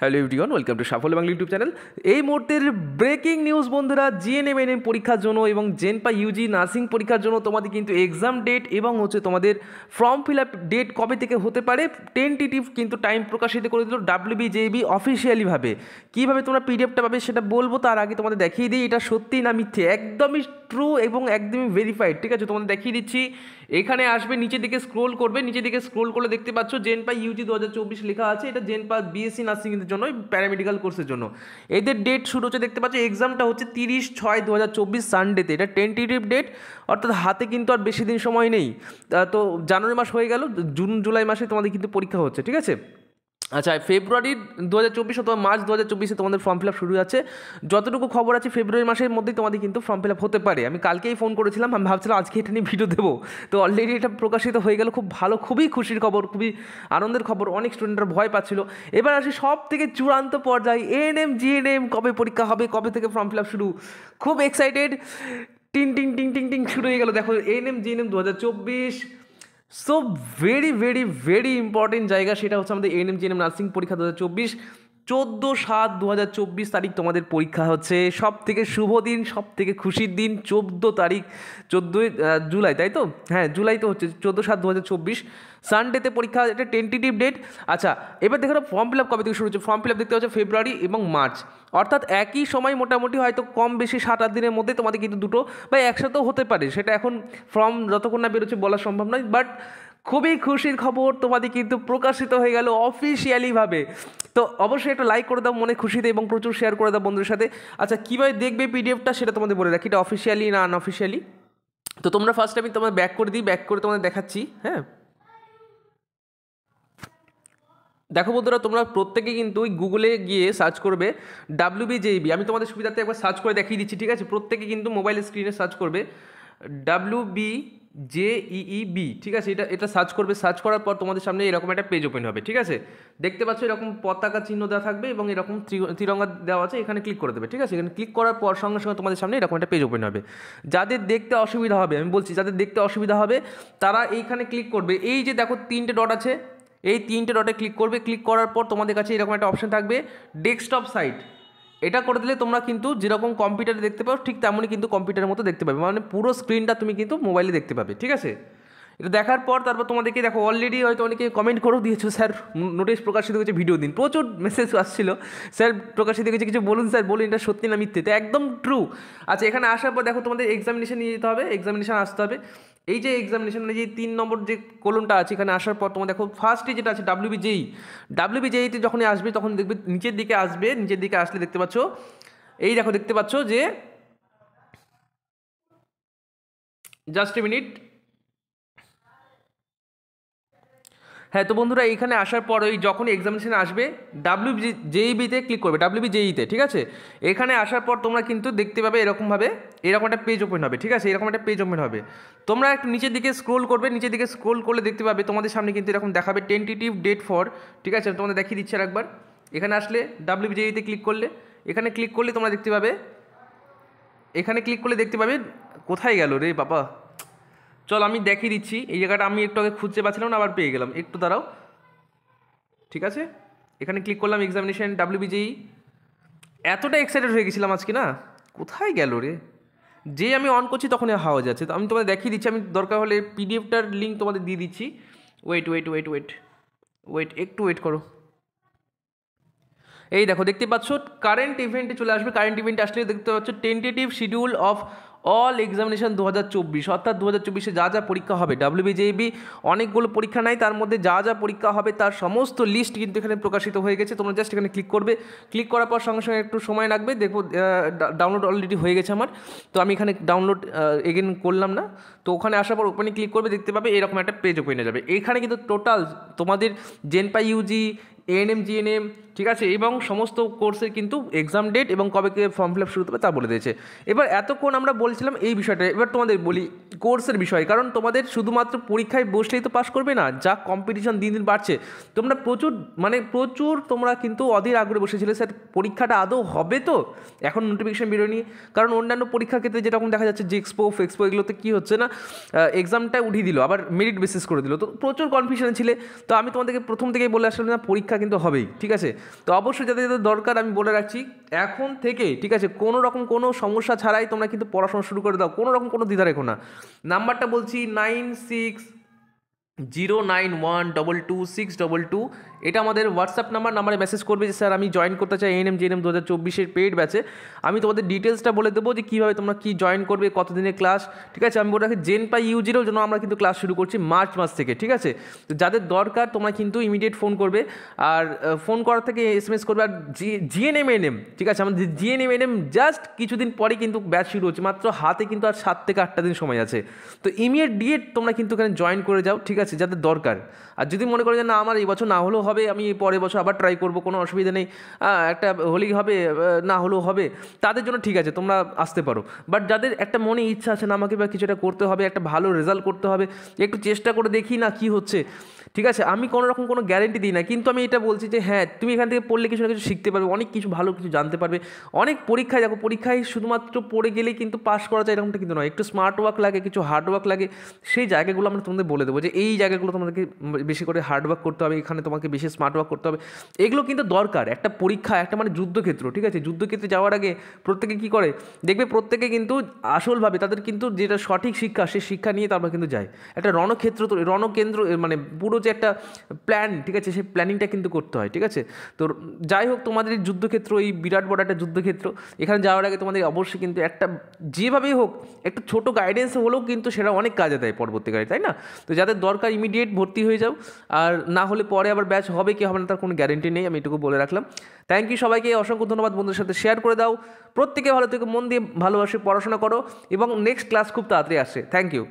Hello ইউটিউন welcome to সাফল্য Bangla YouTube channel এই মুহূর্তের ব্রেকিং নিউজ বন্ধুরা G N M A N M পরীক্ষার জন্য এবং জেনপা ইউজি নার্সিং পরীক্ষার জন্য তোমাদের কিন্তু এক্সাম ডেট এবং হচ্ছে তোমাদের ফর্ম ফিল আপ ডেট কবে থেকে হতে পারে টেন্টেটিভ কিন্তু টাইম প্রকাশিত করে দিল ডাব্লিউবি জেবি অফিসিয়ালিভাবে কীভাবে তোমরা পিডিএফটা পাবে সেটা বলব, তার আগে তোমাদের দেখিয়ে দিই, এটা সত্যি না মিথ্যে, একদমই ট্রু এবং একদমই ভেরিফাইড ঠিক আছে? তোমাদের দেখিয়ে দিচ্ছি। এখানে আসবে, নিচের দিকে স্ক্রোল করবে, নিচের দিকে স্ক্রোল করলে দেখতে পাচ্ছ জেনপা ইউজি দু হাজার চব্বিশ লেখা আছে, এটা জেনপা বিএসসি নার্সিংয়ের জন্য প্যারামেডিক্যাল কোর্সের জন্য। এদের ডেট শুরু হচ্ছে, দেখতে পাচ্ছি এক্সামটা হচ্ছে তিরিশ ছয় দু হাজার চব্বিশ সানডেতে এটা টেন্টেটিভ ডেট অর্থাৎ হাতে কিন্তু আর বেশি দিন সময় নেই। তা- তো জানুয়ারি মাস হয়ে গেল, জুন, জুলাই মাসে তোমাদের কিন্তু পরীক্ষা হচ্ছে, ঠিক আছে? আচ্ছা ফেব্রুয়ারি দু হাজার চব্বিশ অথবা মার্চ দু হাজার চব্বিশে তোমাদের ফর্ম ফিল আপ শুরু আছে যতটুকু খবর আছে, ফেব্রুয়ারি মাসের মধ্যেই তোমাদের কিন্তু ফর্ম ফিল আপ হতে পারে। আমি কালকেই ফোন করেছিলাম, আমি ভাবছিলাম আজকে এটা নিয়ে ভিডিও দেবো। তো অলরেডি এটা প্রকাশিত হয়ে গেল, খুব ভালো, খুবই খুশির খবর, খুবই আনন্দের খবর, অনেক স্টুডেন্টরা ভয় পাচ্ছিল। এবার আসি সব থেকে চূড়ান্ত পর্যায়ে এএনএম জিএনএম কবে পরীক্ষা হবে, কবে থেকে ফর্ম ফিল আপ শুরু? খুব এক্সাইটেড টিং টিং টিং টিং টিং শুরু হয়ে গেল। দেখো এন এএনএম জিএনএম দু হাজার চব্বিশ so very very very important জায়গা সেটা হচ্ছে আমাদের এএনএম জিএনএম নার্সিং পরীক্ষা দু হাজার চব্বিশ। চোদ্দ সাত দু তারিখ তোমাদের পরীক্ষা হচ্ছে। সব থেকে শুভ দিন সব থেকে খুশির দিন, চোদ্দ তারিখ, চোদ্দোই জুলাই, তাই তো? হ্যাঁ জুলাই তো হচ্ছে, চোদ্দ সাত দু সানডেতে পরীক্ষা, এটা টেন্টেটিভ ডেট আচ্ছা এবার দেখো ফর্ম ফিল আপ কবে থেকে শুরু হচ্ছে? ফর্ম ফিল আপ দেখতে হচ্ছে ফেব্রুয়ারি এবং মার্চ অর্থাৎ একই সময় মোটামুটি হয়তো কম বেশি সাত আট দিনের মধ্যে তোমাদের কিন্তু দুটো বা একসাথেও হতে পারে। সেটা এখন ফর্ম যতক্ষণ না বেরোচ্ছে বলা সম্ভব নয়। বাট খুবই খুশির খবর, তোমাদের কিন্তু প্রকাশিত হয়ে গেল অফিসিয়ালিভাবে তো অবশ্যই একটা লাইক করে দাও, মনে খুশিতে এবং প্রচুর শেয়ার করে দাও বন্ধুদের সাথে। আচ্ছা কীভাবে দেখবে পিডিএফটা সেটা তোমাদের বলে রাখি। এটা অফিসিয়ালি না আনঅফিসিয়ালি তো তোমরা ফার্স্ট আমি তোমাদের ব্যাক করে দিই ব্যাক করে তোমাদের দেখাচ্ছি হ্যাঁ? দেখো বন্ধুরা, তোমরা প্রত্যেকে কিন্তু ওই গুগলে গিয়ে সার্চ করবে ডাব্লিউবিজেইবি আমি তোমাদের সুবিধাতে একবার সার্চ করে দেখিয়ে দিচ্ছি, ঠিক আছে? প্রত্যেকে কিন্তু মোবাইল স্ক্রিনে সার্চ করবে W B J E E B, ঠিক আছে? এটা এটা সার্চ করবে সার্চ করার পর তোমাদের সামনে এরকম একটা পেজ ওপেন হবে, ঠিক আছে? দেখতে পাচ্ছ এরকম পতাকা চিহ্ন দেওয়া থাকবে এবং এরকম ত্রি- তিরঙ্গা দেওয়া আছে, এখানে ক্লিক করে দেবে, ঠিক আছে? এখানে ক্লিক করার পর সঙ্গে সঙ্গে তোমাদের সামনে এরকম একটা পেজ ওপেন হবে। যাদের দেখতে অসুবিধা হবে, আমি বলছি, যাদের দেখতে অসুবিধা হবে, তারা এইখানে ক্লিক করবে। এই যে দেখো তিনটে ডট আছে, এই তিনটে ডটে ক্লিক করবে ক্লিক করার পর তোমাদের কাছে এরকম একটা অপশন থাকবে ডেস্কটপ সাইট এটা করে দিলে তোমরা কিন্তু যেরকম কম্পিউটারে দেখতে পাও, ঠিক তেমনই কিন্তু কম্পিউটারের মতো দেখতে পাবে। মানে পুরো স্ক্রিনটা তুমি কিন্তু মোবাইলে দেখতে পাবে, ঠিক আছে? এটা দেখার পর তারপর তোমাদেরকে দেখো অলরেডি হয়তো অনেকে কমেন্ট করেও দিয়েছ, স্যার নোটিশ প্রকাশিত হয়েছে ভিডিও দিন। প্রচুর মেসেজ আসছিল, স্যার, প্রকাশিত হয়েছে কিছু বলুন স্যার, বলুন এটা সত্যি না মিথ্যে? তো একদম ট্রু আচ্ছা এখানে আসার পর দেখো তোমাদের এক্সামিনেশান নিয়ে যেতে হবে এক্সামিনেশান আসতে হবে। এই যে এক্সামিনেশন মানে যে তিন নম্বর যে কলমটা আছে, এখানে আসার পর তোমার দেখো ফার্স্টে যেটা আছে ডাব্লিউবি জেই ডাব্লিউবি জেইতে যখনই আসবে, তখন দেখবে নিচের দিকে আসবে, নিচের দিকে আসলে দেখতে পাচ্ছ, এই দেখো দেখতে পাচ্ছ যে জাস্ট এ মিনিট হ্যাঁ তো বন্ধুরা এইখানে আসার পর ওই যখন এক্সামিনেশন আসবে ডাব্লিউ জেইবিতে ক্লিক করবে ডাব্লিউবি জেইতে ঠিক আছে? এখানে আসার পর তোমরা কিন্তু দেখতে পাবে এরকমভাবে, এরকম একটা পেজ ওপেন হবে, ঠিক আছে? এরকম একটা পেজ ওপেন হবে। তোমরা একটু নিচের দিকে স্ক্রোল করবে, নিচের দিকে স্ক্রোল করলে দেখতে পাবে তোমাদের সামনে কিন্তু এরকম দেখাবে টেন্টেটিভ ডেট ফর ঠিক আছে? তোমাদের দেখিয়ে দিচ্ছে একবার। এখানে আসলে ডাব্লিউ জেইতে ক্লিক করলে, এখানে ক্লিক করলে তোমরা দেখতে পাবে, এখানে ক্লিক করলে দেখতে পাবে, কোথায় গেল রে বাবা? চল আমি দেখিয়ে দিচ্ছি। এই জায়গাটা আমি একটু আগে খুঁজতে পারছিলাম না, আবার পেয়ে গেলাম। একটু দাঁড়াও। ঠিক আছে? এখানে ক্লিক করলাম এক্সামিনেশন ডাব্লিউবিজেই এতটা এক্সাইটেড হয়ে গেছিলাম আজকে না? কোথায় গেল রে? যে আমি অন করছি তখনই হাওয়া যাচ্ছে। তো আমি তোমাদের দেখিয়ে দিচ্ছি, আমি দরকার হলে পিডিএফটার লিঙ্ক তোমাদের দিয়ে দিচ্ছি। Wait wait wait wait wait একটু ওয়েট করো। এই দেখো, দেখতে পাচ্ছ কারেন্ট ইভেন্টে চলে আসবে। কারেন্ট ইভেন্টে আসলে দেখতে পাচ্ছ tentative schedule of all examination দু হাজার চব্বিশ, অর্থাৎ দু হাজার চব্বিশে যা যা পরীক্ষা হবে ডাব্লিউবিজেবি অনেকগুলো পরীক্ষা নাই, তার মধ্যে যা যা পরীক্ষা হবে, তার সমস্ত লিস্ট কিন্তু এখানে প্রকাশিত হয়ে গেছে। তোমরা জাস্ট এখানে ক্লিক করবে। ক্লিক করার পর সঙ্গে সঙ্গে একটু সময় লাগবে। দেখো ডাউনলোড অলরেডি হয়ে গেছে আমার। তো আমি এখানে ডাউনলোড এগেন করলাম না। তো ওখানে আসার পর ওখানে ক্লিক করবে, দেখতে পাবে, এরকম একটা পেজ ওপেন যাবে। এখানে কিন্তু টোটাল তোমাদের জেনপা ইউজি এএনএম জিএনএম ঠিক আছে? এবং সমস্ত কোর্সের কিন্তু এক্সাম ডেট এবং কবে কে ফর্ম ফিল আপ শুরু হবে তা বলে দিয়েছে। এবার এতক্ষণ আমরা বলছিলাম এই বিষয়টা। এবার তোমাদের বলি কোর্সের বিষয়। কারণ তোমাদের শুধুমাত্র পরীক্ষায় বসলেই তো পাশ করবে না, যা কম্পিটিশন দিন দিন বাড়ছে। তোমরা প্রচুর মানে প্রচুর তোমরা কিন্তু অধীর আগ্রহে বসেছিলে। স্যার, পরীক্ষাটা আদৌ হবে তো? এখন নোটিফিকেশন বেরোয়নি। কারণ অন্যান্য পরীক্ষার ক্ষেত্রে যেরকম দেখা যাচ্ছে, যে এক্সপো ফেক্সপো এগুলোতে কী হচ্ছে না এক্সামটা উঠিয়ে দিল, আবার মেরিট বেসিস করে দিল। তো প্রচুর কনফিউশন ছিলে। তো আমি তোমাদেরকে প্রথম থেকেই বলে আসলাম না, পরীক্ষা পরীক্ষা কিন্তু হবেই, ঠিক আছে? তো অবশ্যই যাদের যাদের দরকার আমি বলে রাখছি, এখন থেকে, ঠিক আছে, কোনো রকম কোনো সমস্যা ছাড়াই তোমরা কিন্তু পড়াশোনা শুরু করে দাও, কোনো রকম কোনো দ্বিধা রেখো না। নাম্বারটা বলছি nine six zero nine one double two six double two. এটা আমাদের হোয়াটসঅ্যাপ নাম্বার, নাম্বারে মেসেজ করবে যে, স্যার, আমি জয়েন করতে চাই এন এম জিএনএম দু হাজার চব্বিশের পেড ব্যাচে আমি তোমাদের ডিটেলসটা বলে দেবো যে, কীভাবে তোমরা কী জয়েন করবে, কতদিনের ক্লাস ঠিক আছে, আমি বলে রাখি জেন পাই ইউজিরও জন্য আমরা কিন্তু ক্লাস শুরু করছি মার্চ মাস থেকে, ঠিক আছে? তো যাদের দরকার, তোমরা কিন্তু ইমিডিয়েট ফোন করবে। আর ফোন করার থেকে এস এম এস করবে আর জি জিএনএম এনএম ঠিক আছে? আমাদের জিএনএম এন এম জাস্ট কিছুদিন পরে কিন্তু ব্যাচ শুরু হচ্ছে। মাত্র হাতে কিন্তু আর সাত থেকে আটটা দিন সময় আছে। তো ইমিডিয়েট তোমরা কিন্তু এখানে জয়েন করে যাও, ঠিক আছে? যাদের দরকার। আর যদি মনে করে যে, না, আমার এই বছর না হলেও হবে, আমি পরের বছর আবার ট্রাই করব, কোনো অসুবিধা নেই একটা হলেই হবে না হলেও হবে, তাদের জন্য ঠিক আছে, তোমরা আসতে পারো। বাট যাদের একটা মনে ইচ্ছা আছে, না, আমাকে বা কিছু একটা করতে হবে, একটা ভালো রেজাল্ট করতে হবে, একটু চেষ্টা করে দেখি না কি হচ্ছে। ঠিক আছে, আমি কোনো রকম কোনো গ্যারেন্টি দিই না, কিন্তু আমি এটা বলছি যে হ্যাঁ তুমি এখান থেকে পড়লে কিছু না কিছু শিখতে পারবে, অনেক কিছু, ভালো কিছু জানতে পারবে। অনেক পরীক্ষায়, দেখো, পরীক্ষায় শুধুমাত্র পড়ে গেলেই কিন্তু পাস করা যায়, এরকমটা কিন্তু নয়। একটু স্মার্ট ওয়ার্ক লাগে, কিছু হার্ড ওয়ার্ক লাগে, সেই জায়গাগুলো আমরা তোমাদের বলে দেবো যে, এই জায়গাগুলো তোমাদেরকে বেশি করে হার্ড ওয়ার্ক করতে হবে, এখানে তোমাকে বেশি স্মার্ট ওয়ার্ক করতে হবে। এগুলো কিন্তু দরকার, একটা পরীক্ষা, একটা মানে যুদ্ধক্ষেত্র, ঠিক আছে? যুদ্ধক্ষেত্রে যাওয়ার আগে প্রত্যেকে কি করে? দেখবে প্রত্যেকে কিন্তু আসলভাবে তাদের কিন্তু যেটা সঠিক শিক্ষা, সেই শিক্ষা নিয়ে তারপর কিন্তু যায়। একটা রণক্ষেত্র তো, রণকেন্দ্র মানে পুরো যে একটা প্ল্যান ঠিক আছে? সেই প্ল্যানিংটা কিন্তু করতে হয়, ঠিক আছে? তো যাই হোক, তোমাদের এই যুদ্ধক্ষেত্র, এই বিরাট বড় একটা যুদ্ধক্ষেত্র, এখানে যাওয়ার আগে তোমাদের অবশ্যই কিন্তু একটা, যেভাবেই হোক, একটা ছোট গাইডেন্স হলেও কিন্তু সেটা অনেক কাজে দেয় পরবর্তীকালে, তাই না? তো যাদের দরকার ইমিডিয়েট ভর্তি হয়ে যাও। আর না হলে পরে আবার ব্যাচ হবে, কি হবে না তার কোনো গ্যারেন্টি নেই, আমি এটুকু বলে রাখলাম। থ্যাংক ইউ সবাইকে, অসংখ্য ধন্যবাদ বন্ধুদের সাথে শেয়ার করে দাও। প্রত্যেকে ভালো থেকে, মন দিয়ে ভালোবাসে, পড়াশোনা করো, এবং নেক্সট ক্লাস খুব তাড়াতাড়ি আসে থ্যাংক ইউ